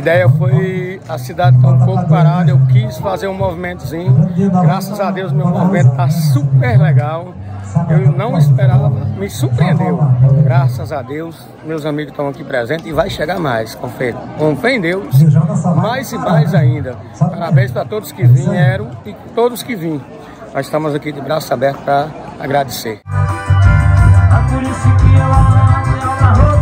ideia foi a cidade estar tá um pouco parada, eu quis fazer um movimentozinho. Graças a Deus meu movimento está super legal. Eu não esperava, me surpreendeu. Graças a Deus, meus amigos estão aqui presentes e vai chegar mais, com fé, com fé em Deus, mais e mais ainda. Parabéns para todos que vieram e todos que vêm. Nós estamos aqui de braço aberto para agradecer. É